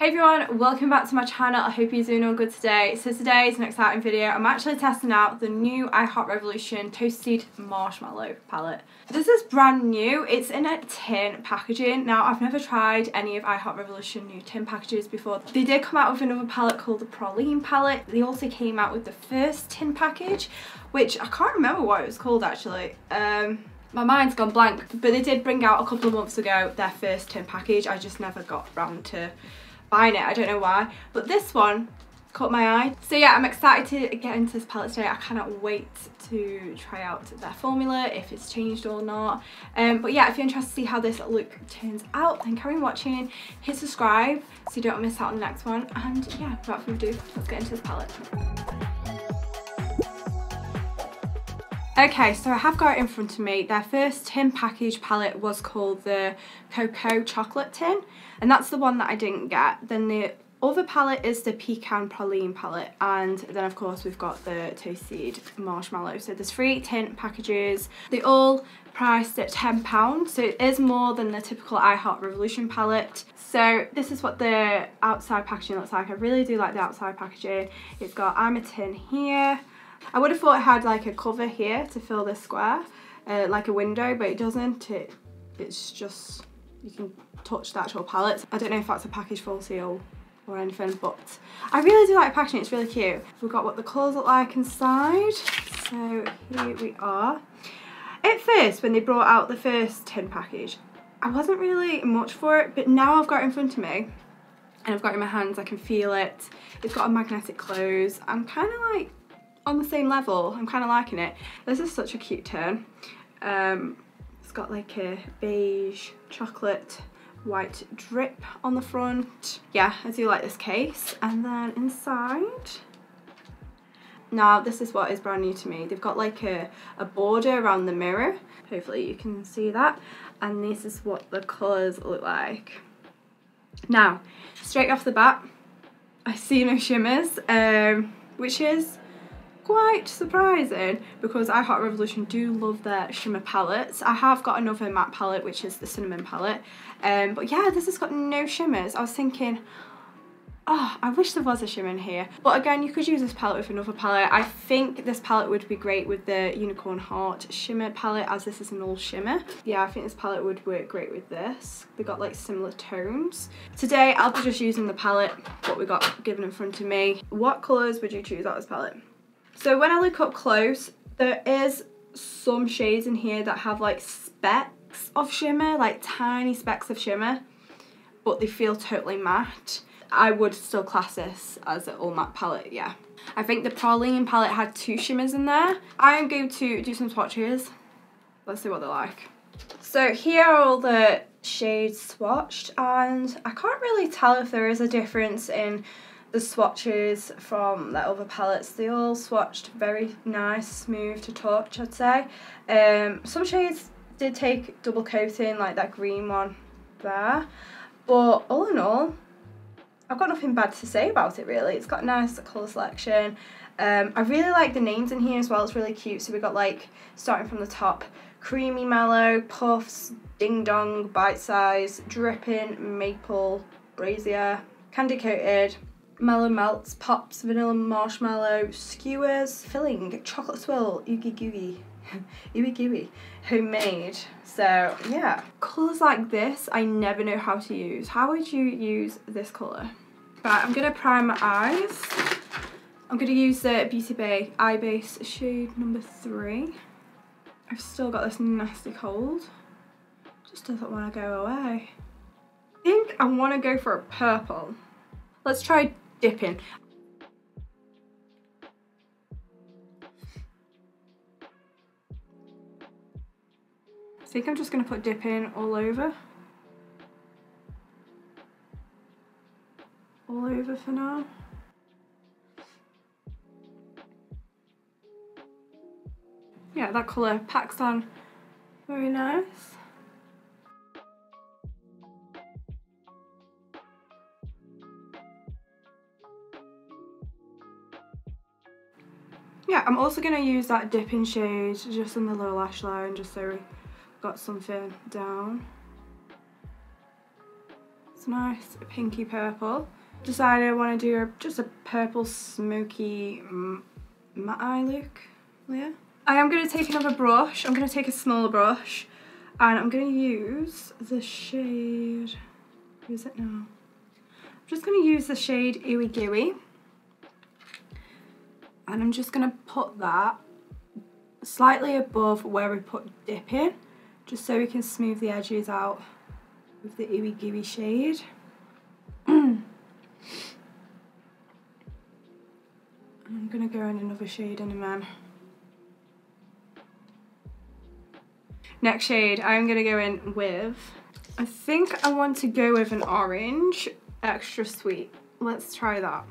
Hey everyone, welcome back to my channel. I hope you're doing all good today. So today is an exciting video. I'm actually testing out the new I Heart Revolution Toasted Marshmallow palette. This is brand new. It's in a tin packaging. Now I've never tried any of I Heart Revolution new tin packages before. They did come out with another palette called the Praline palette. They also came out with the first tin package, which I can't remember what it was called actually. Um, my mind's gone blank, but they did bring out a couple of months ago their first tin package. I just never got round to buying it. I don't know why. But this one caught my eye. So yeah, I'm excited to get into this palette today. I cannot wait to try out their formula, if it's changed or not. Um, but yeah, if you're interested to see how this look turns out, then carry on watching. Hit subscribe so you don't miss out on the next one. And yeah, without further ado, let's get into this palette. Okay, so I have got it in front of me. Their first tin package palette was called the Cocoa Chocolate Tin, and that's the one that I didn't get. Then the other palette is the Pecan Praline palette, and then of course we've got the Toasted Marshmallow. So there's three tin packages. They all priced at £10, so it is more than the typical I Heart Revolution palette. So this is what the outside packaging looks like. I really do like the outside packaging. It's got I'm a tin here, I would have thought it had like a cover here to fill this square, uh, like a window, but it doesn't. It, it's just, you can touch the actual palette. I don't know if that's a package full seal or anything, but I really do like packaging, it's really cute. We've got what the colours look like inside. So here we are. At first, when they brought out the first tin package, I wasn't really much for it, but now I've got it in front of me and I've got it in my hands, I can feel it. It's got a magnetic close. I'm kind of like on the same level. I'm kind of liking it. This is such a cute turn. Um, it's got like a beige chocolate white drip on the front. Yeah, I do like this case. And then inside, now this is what is brand new to me. They've got like a, a border around the mirror. Hopefully you can see that. And this is what the colours look like. Now, straight off the bat, I see no shimmers, um, which is quite surprising because I Heart Revolution do love their shimmer palettes. I have got another matte palette which is the cinnamon palette um, but yeah this has got no shimmers. I was thinking oh I wish there was a shimmer in here but again you could use this palette with another palette. I think this palette would be great with the Unicorn Heart shimmer palette as this is an all shimmer. Yeah I think this palette would work great with this. They got like similar tones. Today I'll be just using the palette what we got given in front of me. What colours would you choose out of this palette? So when I look up close, there is some shades in here that have like specks of shimmer, like tiny specks of shimmer, but they feel totally matte. I would still class this as an all matte palette, yeah. I think the Praline palette had two shimmers in there. I am going to do some swatches. Let's see what they're like. So here are all the shades swatched and I can't really tell if there is a difference in the swatches from the other palettes. They all swatched very nice, smooth to touch, I'd say. Um, some shades did take double coating, like that green one there. But all in all, I've got nothing bad to say about it really. It's got a nice colour selection. Um, I really like the names in here as well. It's really cute. So we've got like, starting from the top, Creamy Mellow, Puffs, Ding Dong, Bite Size, Dripping, Maple, Brazier, Candy Coated, mellow melts, pops, vanilla marshmallow, skewers, filling, chocolate swirl, oogie gooey, oogie gooey, homemade. So yeah, colours like this I never know how to use. How would you use this colour? Right, I'm to prime my eyes. I'm to use the Beauty Bay Eye Base shade number three. I've still got this nasty cold. Just doesn't want to go away. I think I want to go for a purple. Let's try dipping. Think I'm just going to put dip in all over. All over for now. Yeah, that colour packs on very nice. yeah, I'm also going to use that dipping shade just on the lower lash line just so we got something down. It's nice pinky purple. Decided I want to do a, just a purple smoky matte eye look. Yeah. I am going to take another brush. I'm going to take a smaller brush and I'm going to use the shade, where is it now? I'm just going to use the shade Ooey Gooey and I'm just going to put that slightly above where we put dip in just so we can smooth the edges out with the Ooey Gooey shade. I'm going to go in another shade in a man. Next shade I'm going to go in with, I think I want to go with an orange, extra sweet. Let's try that.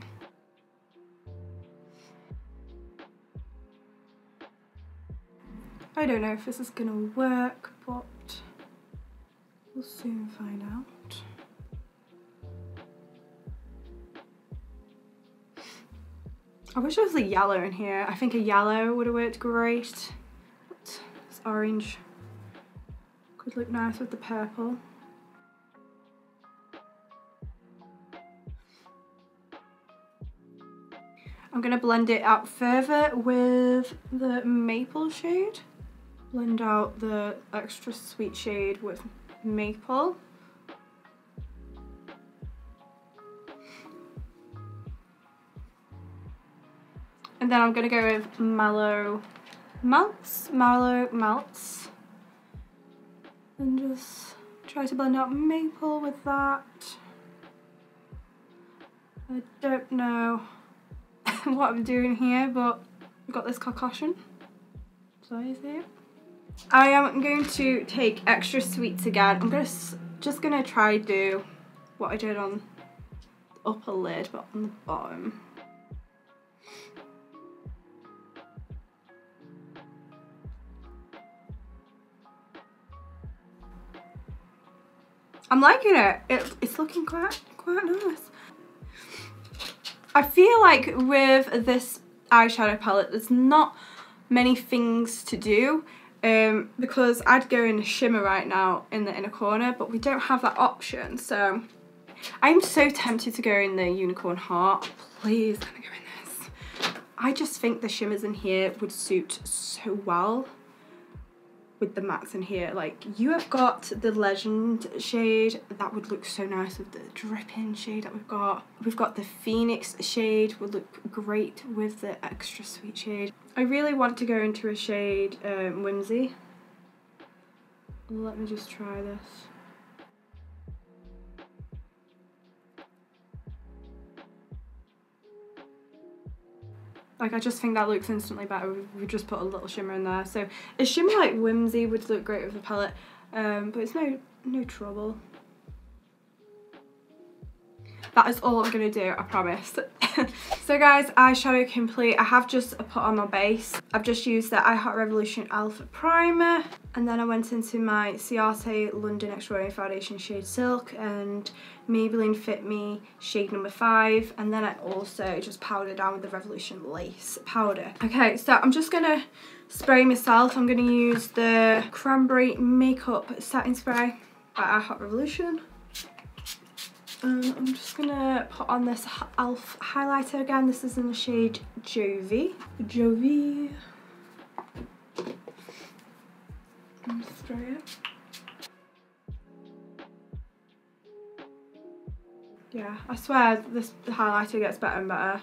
I don't know if this is to work, but we'll soon find out. I wish there was a yellow in here. I think a yellow would have worked great. But this orange could look nice with the purple. I'm to blend it out further with the maple shade. Blend out the extra sweet shade with maple. And then I'm going to go with mallow melts, mallow melts and just try to blend out maple with that. I don't know what I'm doing here, but I've got this concoction. So you see it? I am going to take extra sweets again. I'm gonna just gonna try do what I did on the upper lid, but on the bottom. I'm liking it. it. It's looking quite, quite nice. I feel like with this eyeshadow palette, there's not many things to do um, because I'd go in a shimmer right now in the inner corner, but we don't have that option. So I'm so tempted to go in the unicorn heart. Please, can I go in this? I just think the shimmers in here would suit so well with the mattes in here. Like you have got the legend shade that would look so nice with the dripping shade that we've got. We've got the phoenix shade would look great with the extra sweet shade. I really want to go into a shade um, whimsy. Let me just try this. Like I just think that looks instantly better. We've just put a little shimmer in there. So a shimmer like Whimsy would look great with the palette, um, but it's no no trouble. That is all I'm to do, I promise. so guys, eyeshadow complete. I have just put on my base. I've just used the I Heart Revolution e.l.f. Primer. And then I went into my Ciate London Extraordinary Foundation shade Silk and Maybelline Fit Me shade number 5. And then I also just powdered down with the Revolution Lace powder. Okay, so I'm just going to spray myself. I'm going to use the Cranberry Makeup Setting Spray by I Heart Revolution. Um, I'm just gonna put on this e.l.f. highlighter again. This is in the shade Jovie. Jovie. And spray it. Yeah, I swear this highlighter gets better and better.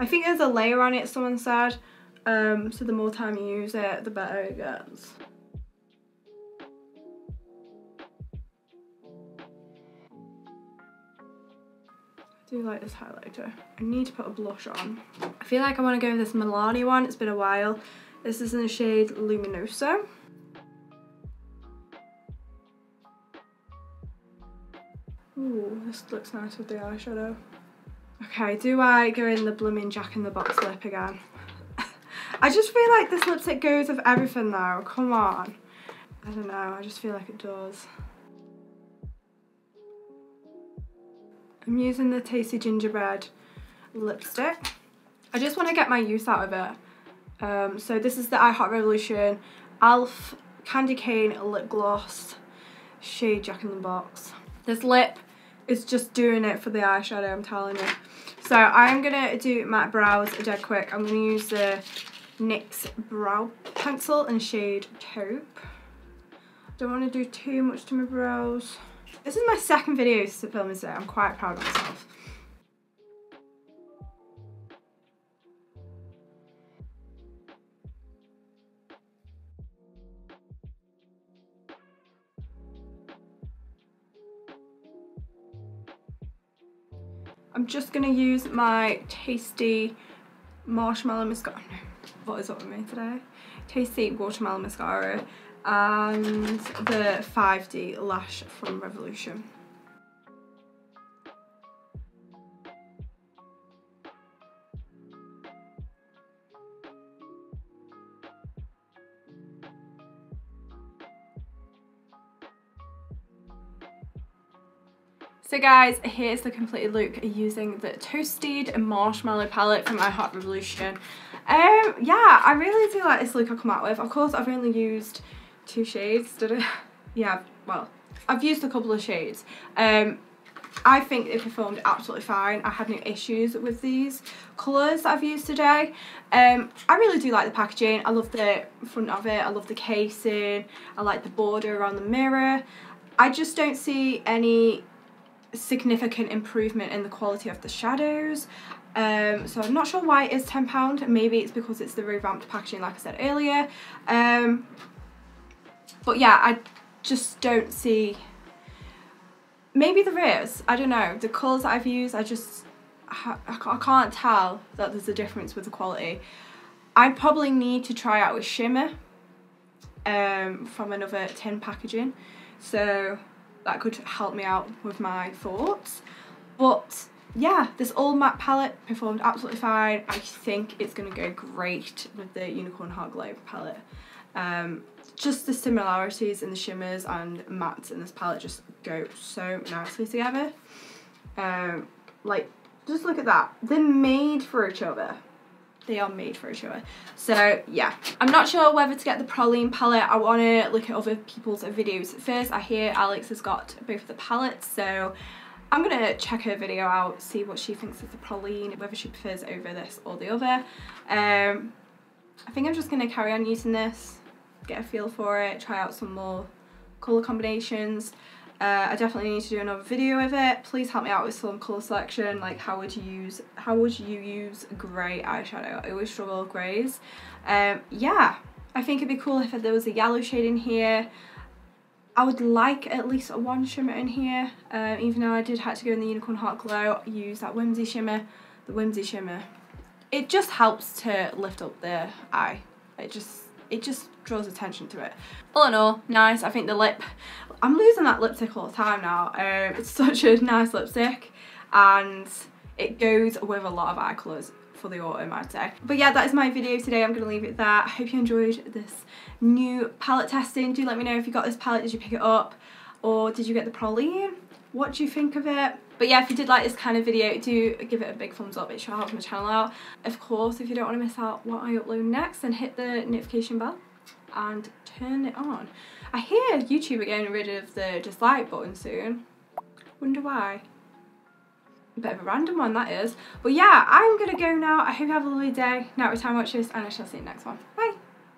I think there's a layer on it, someone said. Um, so the more time you use it, the better it gets. Do like this highlighter. I need to put a blush on. I feel like I want to go with this Milani one. It's been a while. This is in the shade Luminoso. Ooh, this looks nice with the eyeshadow. Okay, do I go in the blooming Jack in the Box lip again? I just feel like this lipstick goes with everything though. Come on. I don't know, I just feel like it does. I'm using the Tasty Gingerbread lipstick. I just want to get my use out of it. Um, so this is the I Heart Revolution e.l.f. Candy Cane Lip Gloss shade Jack in the Box. This lip is just doing it for the eyeshadow, I'm telling you. So I'm going to do my brows dead quick. I'm going to use the NYX brow pencil in shade taupe. Don't want to do too much to my brows. This is my second video to film today. I'm quite proud of myself. I'm just to use my tasty marshmallow mascara. No, what is up with me today? Tasty watermelon mascara and the 5D lash from Revolution. So guys, here's the completed look using the Toasted Marshmallow palette from I Heart Revolution. Um, yeah, I really do like this look I come out with. Of course, I've only used two shades, did I? yeah, well, I've used a couple of shades. Um, I think they performed absolutely fine. I had no issues with these colours that I've used today. Um, I really do like the packaging. I love the front of it. I love the casing. I like the border around the mirror. I just don't see any significant improvement in the quality of the shadows. Um, so I'm not sure why it is £10. Maybe it's because it's the revamped packaging like I said earlier. Um, but yeah, I just don't see... Maybe there is. I don't know. The colours that I've used, I just... I can't tell that there's a difference with the quality. I probably need to try out a shimmer um, from another tin packaging. So that could help me out with my thoughts. But yeah, this all matte palette performed absolutely fine. I think it's going to go great with the Unicorn Heart Glow palette. Um, just the similarities in the shimmers and mattes in this palette just go so nicely together. Um, like, just look at that. They're made for each other. They are made for each other. So, yeah. I'm not sure whether to get the Praline palette. I want to look at other people's videos first. I hear Alex has got both the palettes, so I'm going to check her video out, see what she thinks of the Praline, whether she prefers over this or the other. Um, I think I'm just going to carry on using this get a feel for it, try out some more colour combinations. Uh, I definitely need to do another video of it. Please help me out with some colour selection, like how would you use how would you use grey eyeshadow? I always struggle with greys. Um, yeah, I think it'd be cool if there was a yellow shade in here. I would like at least one shimmer in here, uh, even though I did have to go in the Unicorn Heart Glow, use that Whimsy shimmer, the Whimsy shimmer. It just helps to lift up the eye. It just it just draws attention to it. All in all, nice. I think the lip, I'm losing that lipstick all the time now. Um, it's such a nice lipstick and it goes with a lot of eye colours for the autumn I'd say. But yeah that is my video today I'm going to leave it there. I hope you enjoyed this new palette testing. Do let me know if you got this palette, did you pick it up or did you get the Praline? What do you think of it? But yeah, if you did like this kind of video, do give it a big thumbs up. It sure helps my channel out. Of course, if you don't want to miss out what I upload next, then hit the notification bell and turn it on. I hear YouTube are getting rid of the dislike button soon. Wonder why. A bit of a random one that is. But yeah, I'm going to go now. I hope you have a lovely day. Now it's time to watch this and I shall see you next one. Bye.